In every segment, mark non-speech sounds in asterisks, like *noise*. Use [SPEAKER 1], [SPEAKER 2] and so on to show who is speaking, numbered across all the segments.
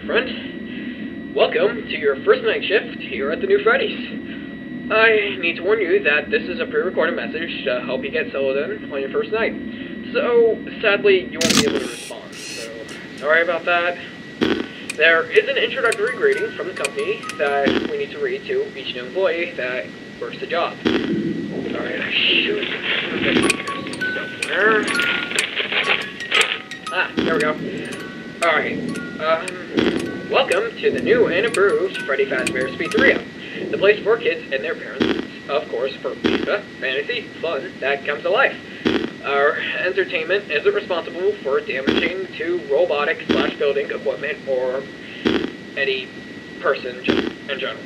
[SPEAKER 1] friend. Welcome to your first night shift here at the New Freddy's. I need to warn you that this is a pre-recorded message to help you get settled in on your first night. So, sadly, you won't be able to respond. So, sorry about that. There is an introductory greeting from the company that we need to read to each new employee that works the job. Alright, I should somewhere. Ah, there we go. Alright, um, welcome to the new and improved Freddy Fazbear's Pizzeria. The place for kids and their parents, of course, for pizza, fantasy, fun that comes to life. Our entertainment isn't responsible for damaging to robotic slash building equipment or any person just in general.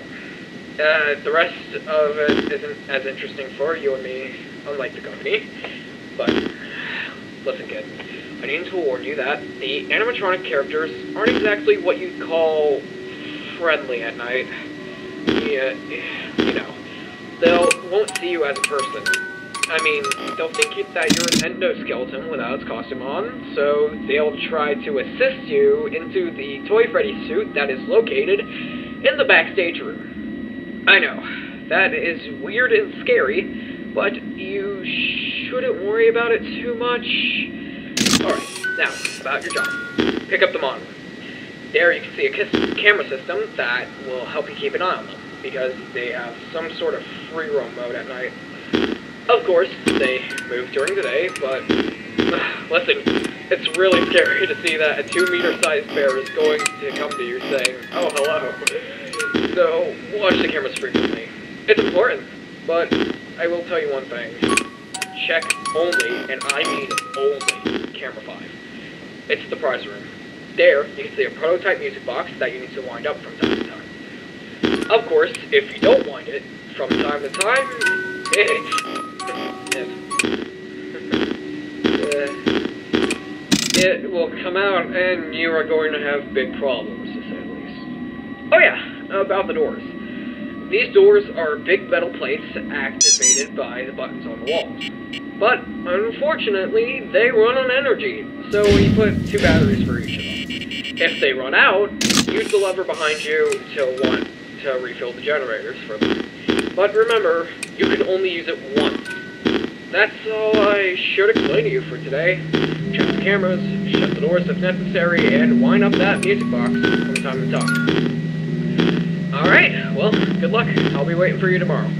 [SPEAKER 1] Uh, the rest of it isn't as interesting for you and me, unlike the company. But, listen kid, I need to warn you that the animatronic characters aren't exactly what you'd call friendly at night. Yeah, you know, they'll won't see you as a person. I mean, they'll think that you're an endoskeleton without its costume on, so they'll try to assist you into the Toy Freddy suit that is located in the backstage room. I know, that is weird and scary, but you shouldn't worry about it too much. Alright, now, about your job. Pick up the monitor. There you can see a camera system that will help you keep an eye on them, because they have some sort of free roam mode at night. Of course, they move during the day, but *sighs* listen, it's really scary to see that a two meter sized bear is going to come to you saying, oh, hello. So, watch the cameras frequently. It's important, but I will tell you one thing. Check only, and I mean only, camera 5. It's the prize room. There, you can see a prototype music box that you need to wind up from time to time. Of course, if you don't wind it, from time to time, *laughs* it's *laughs* it will come out and you are going to have big problems, to say the least. Oh yeah, about the doors. These doors are big metal plates activated by the buttons on the walls. But, unfortunately, they run on energy, so you put two batteries for each of them. If they run out, use the lever behind you to want to refill the generators for them. But remember, you can only use it once. That's all I should explain to you for today. Check the cameras, shut the doors if necessary, and wind up that music box from time to time. Well, good luck. I'll be waiting for you tomorrow.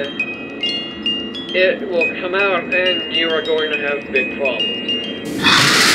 [SPEAKER 1] It will come out and you are going to have big problems.